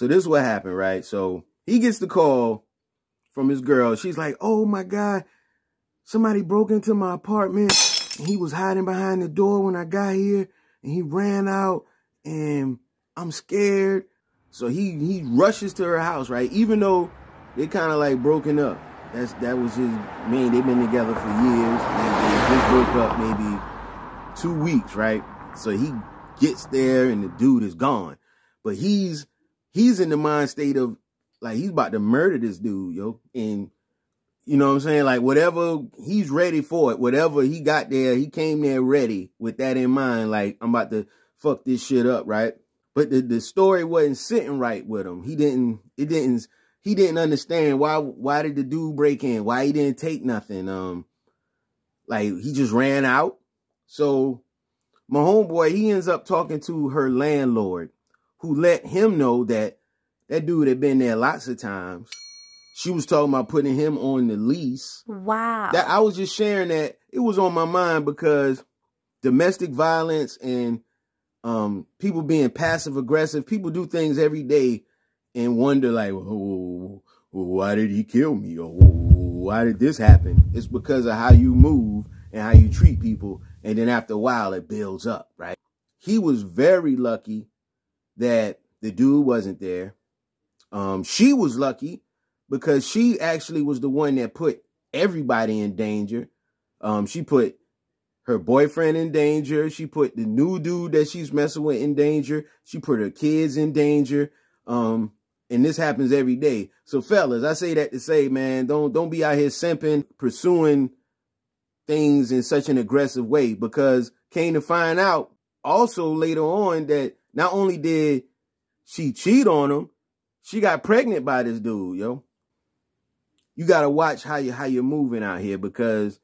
So this is what happened, right? So he gets the call from his girl. She's like, oh my God, somebody broke into my apartment. And he was hiding behind the door when I got here. And he ran out and I'm scared. So he he rushes to her house, right? Even though they kind of like broken up. That's that was his man. They've been together for years. And they just broke up maybe two weeks, right? So he gets there and the dude is gone. But he's he's in the mind state of like he's about to murder this dude, yo. And you know what I'm saying? Like whatever he's ready for it, whatever he got there, he came there ready with that in mind. Like I'm about to fuck this shit up, right? But the, the story wasn't sitting right with him. He didn't it didn't he didn't understand why why did the dude break in? Why he didn't take nothing? Um like he just ran out. So my homeboy, he ends up talking to her landlord who let him know that that dude had been there lots of times. She was talking about putting him on the lease. Wow. That I was just sharing that it was on my mind because domestic violence and um, people being passive aggressive, people do things every day and wonder like, oh, why did he kill me? Or why did this happen? It's because of how you move and how you treat people. And then after a while, it builds up, right? He was very lucky that the dude wasn't there. Um, she was lucky because she actually was the one that put everybody in danger. Um, she put her boyfriend in danger. She put the new dude that she's messing with in danger. She put her kids in danger. Um, and this happens every day. So fellas, I say that to say, man, don't don't be out here simping, pursuing things in such an aggressive way because came to find out also later on that not only did she cheat on him, she got pregnant by this dude, yo. You got to watch how you how you're moving out here because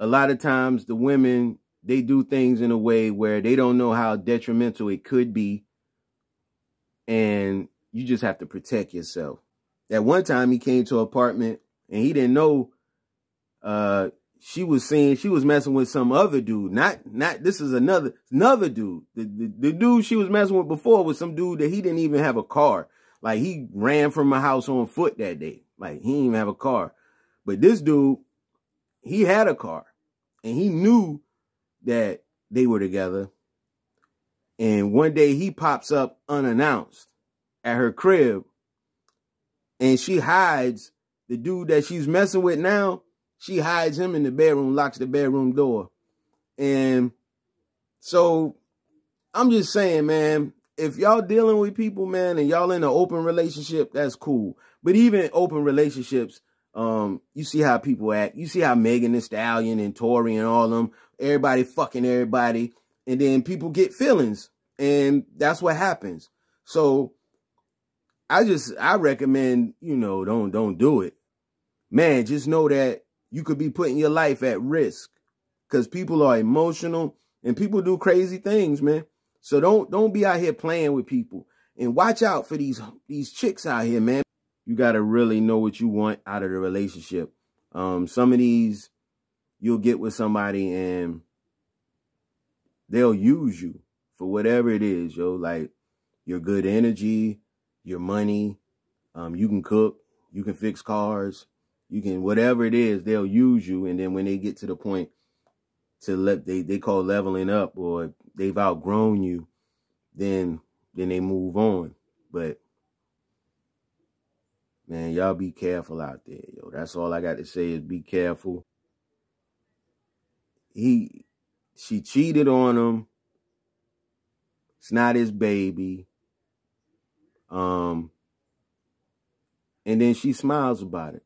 a lot of times the women they do things in a way where they don't know how detrimental it could be and you just have to protect yourself. At one time he came to an apartment and he didn't know uh she was saying she was messing with some other dude. Not not this is another another dude. The, the, the dude she was messing with before was some dude that he didn't even have a car. Like he ran from my house on foot that day. Like he didn't even have a car. But this dude, he had a car. And he knew that they were together. And one day he pops up unannounced at her crib. And she hides the dude that she's messing with now she hides him in the bedroom, locks the bedroom door. And so I'm just saying, man, if y'all dealing with people, man, and y'all in an open relationship, that's cool. But even open relationships, um, you see how people act. You see how Megan and Stallion and Tory and all them, everybody fucking everybody. And then people get feelings. And that's what happens. So I just I recommend, you know, don't don't do it. Man, just know that you could be putting your life at risk because people are emotional and people do crazy things, man. So don't don't be out here playing with people and watch out for these these chicks out here, man. You got to really know what you want out of the relationship. Um, some of these you'll get with somebody and they'll use you for whatever it is, yo. Like your good energy, your money. Um, you can cook, you can fix cars, you can whatever it is, they'll use you, and then when they get to the point to let they they call leveling up or they've outgrown you, then then they move on. But man, y'all be careful out there, yo. That's all I got to say is be careful. He she cheated on him. It's not his baby. Um and then she smiles about it.